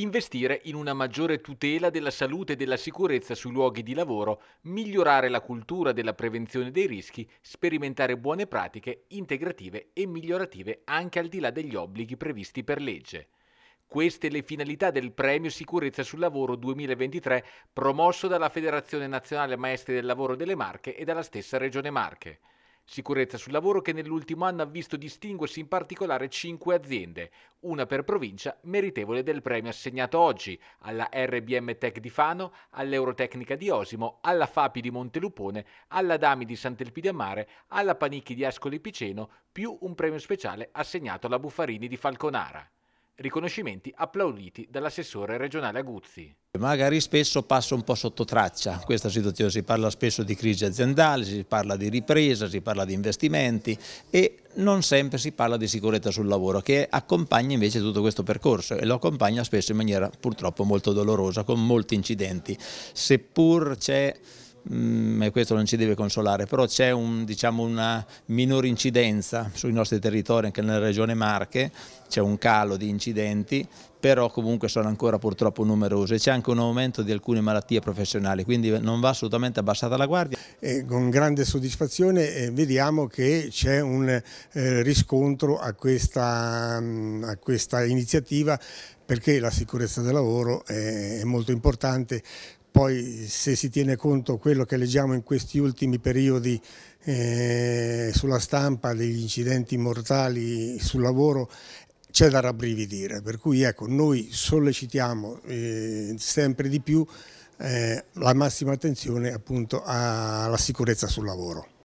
investire in una maggiore tutela della salute e della sicurezza sui luoghi di lavoro, migliorare la cultura della prevenzione dei rischi, sperimentare buone pratiche integrative e migliorative anche al di là degli obblighi previsti per legge. Queste le finalità del Premio Sicurezza sul Lavoro 2023 promosso dalla Federazione Nazionale Maestri del Lavoro delle Marche e dalla stessa Regione Marche. Sicurezza sul lavoro che nell'ultimo anno ha visto distinguersi in particolare cinque aziende, una per provincia, meritevole del premio assegnato oggi alla RBM Tech di Fano, all'Eurotecnica di Osimo, alla Fapi di Montelupone, alla Dami di Sant'Elpidiamare, alla Panicchi di Ascoli Piceno, più un premio speciale assegnato alla Buffarini di Falconara riconoscimenti applauditi dall'assessore regionale Aguzzi. Magari spesso passa un po' sotto traccia questa situazione, si parla spesso di crisi aziendale, si parla di ripresa, si parla di investimenti e non sempre si parla di sicurezza sul lavoro che accompagna invece tutto questo percorso e lo accompagna spesso in maniera purtroppo molto dolorosa con molti incidenti. Seppur c'è Mm, e questo non ci deve consolare, però c'è un, diciamo, una minore incidenza sui nostri territori, anche nella regione Marche, c'è un calo di incidenti, però comunque sono ancora purtroppo numerosi e c'è anche un aumento di alcune malattie professionali, quindi non va assolutamente abbassata la guardia. E con grande soddisfazione eh, vediamo che c'è un eh, riscontro a questa, mm, a questa iniziativa perché la sicurezza del lavoro è molto importante poi se si tiene conto quello che leggiamo in questi ultimi periodi eh, sulla stampa degli incidenti mortali sul lavoro c'è da rabbrividire, per cui ecco, noi sollecitiamo eh, sempre di più eh, la massima attenzione appunto alla sicurezza sul lavoro.